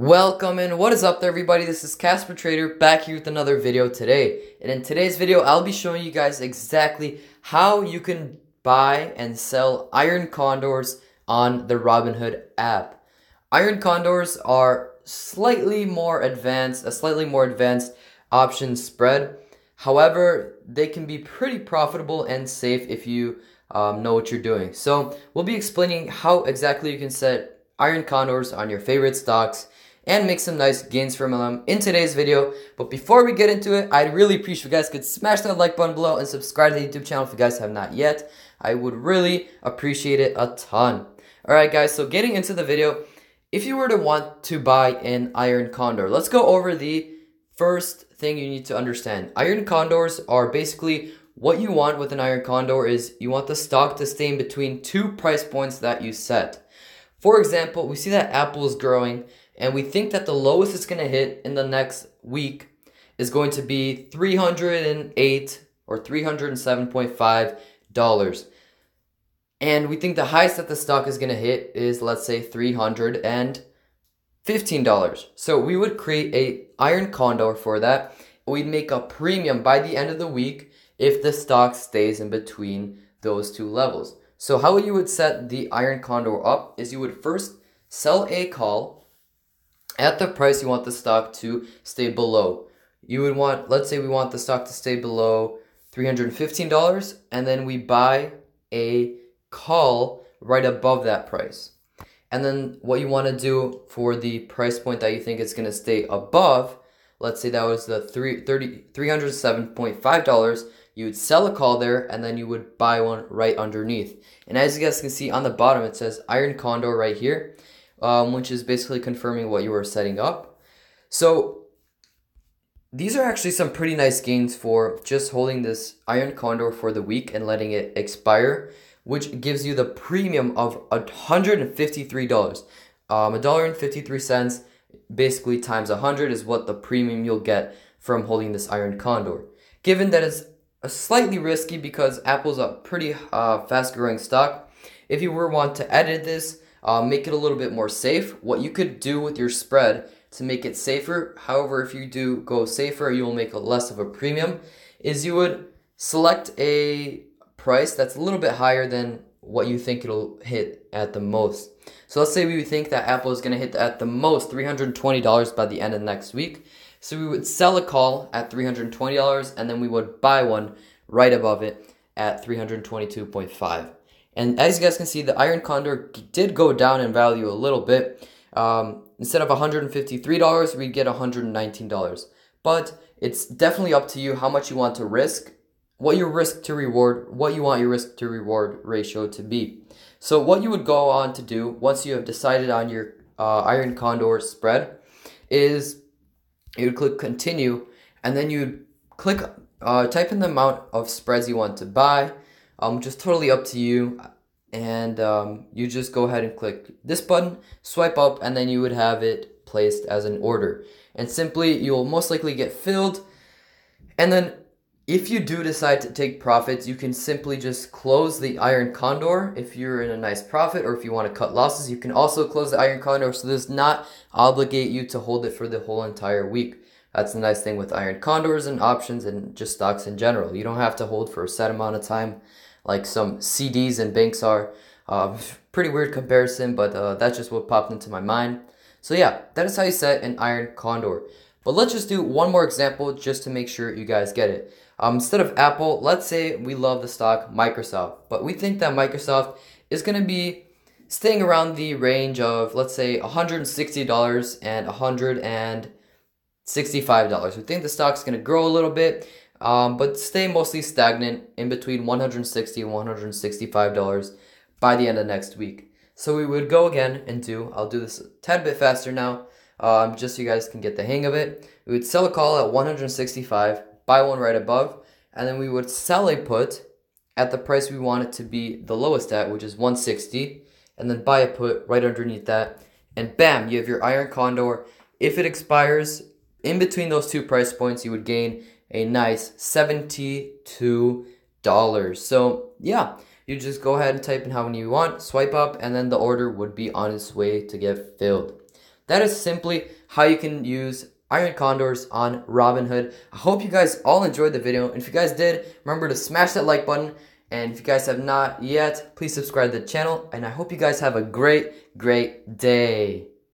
Welcome and what is up there everybody, this is Casper Trader back here with another video today. And in today's video, I'll be showing you guys exactly how you can buy and sell iron condors on the Robinhood app. Iron condors are slightly more advanced, a slightly more advanced option spread. However, they can be pretty profitable and safe if you um, know what you're doing. So we'll be explaining how exactly you can set iron condors on your favorite stocks and make some nice gains from them in today's video. But before we get into it, I'd really appreciate if you guys could smash that like button below and subscribe to the YouTube channel if you guys have not yet. I would really appreciate it a ton. Alright guys, so getting into the video, if you were to want to buy an iron condor, let's go over the first thing you need to understand. Iron condors are basically what you want with an iron condor is you want the stock to stay in between two price points that you set. For example, we see that Apple is growing and we think that the lowest it's going to hit in the next week is going to be 308 or 307.5 dollars. And we think the highest that the stock is going to hit is let's say 315 dollars. So we would create a iron condor for that. We'd make a premium by the end of the week if the stock stays in between those two levels. So how you would set the iron condor up is you would first sell a call at the price you want the stock to stay below. You would want, let's say we want the stock to stay below $315 and then we buy a call right above that price. And then what you want to do for the price point that you think it's going to stay above, let's say that was the three, 30, $307.5, you would sell a call there and then you would buy one right underneath. And as you guys can see on the bottom, it says Iron Condor right here, um, which is basically confirming what you were setting up. So these are actually some pretty nice gains for just holding this Iron Condor for the week and letting it expire, which gives you the premium of $153. Um, $1.53 basically times 100 is what the premium you'll get from holding this Iron Condor. Given that it's slightly risky because Apple's a pretty uh, fast growing stock. If you were want to edit this, uh, make it a little bit more safe, what you could do with your spread to make it safer, however, if you do go safer, you will make a less of a premium, is you would select a price that's a little bit higher than what you think it'll hit at the most. So let's say we think that Apple is going to hit at the most $320 by the end of next week. So we would sell a call at $320 and then we would buy one right above it at 322.5. And as you guys can see, the Iron Condor did go down in value a little bit. Um, instead of $153, we get $119. But it's definitely up to you how much you want to risk, what your risk to reward, what you want your risk to reward ratio to be. So what you would go on to do once you have decided on your uh, Iron Condor spread is you would click continue and then you'd click uh, type in the amount of spreads you want to buy um, just totally up to you and um, you just go ahead and click this button swipe up and then you would have it placed as an order and simply you'll most likely get filled and then if you do decide to take profits, you can simply just close the Iron Condor if you're in a nice profit or if you want to cut losses. You can also close the Iron Condor so does not obligate you to hold it for the whole entire week. That's the nice thing with Iron Condors and options and just stocks in general. You don't have to hold for a set amount of time like some CDs and banks are. Uh, pretty weird comparison, but uh, that's just what popped into my mind. So yeah, that is how you set an Iron Condor. But let's just do one more example just to make sure you guys get it. Um, instead of Apple, let's say we love the stock Microsoft, but we think that Microsoft is going to be staying around the range of, let's say, $160 and $165. We think the stock's going to grow a little bit, um, but stay mostly stagnant in between 160 and $165 by the end of next week. So we would go again and do, I'll do this a tad bit faster now, um, just so you guys can get the hang of it. We would sell a call at 165 buy one right above, and then we would sell a put at the price we want it to be the lowest at, which is 160, and then buy a put right underneath that, and bam, you have your iron condor. If it expires in between those two price points, you would gain a nice $72. So, yeah, you just go ahead and type in how many you want, swipe up, and then the order would be on its way to get filled. that is simply how you can use Iron Condors on Robinhood. I hope you guys all enjoyed the video. And if you guys did, remember to smash that like button. And if you guys have not yet, please subscribe to the channel. And I hope you guys have a great, great day.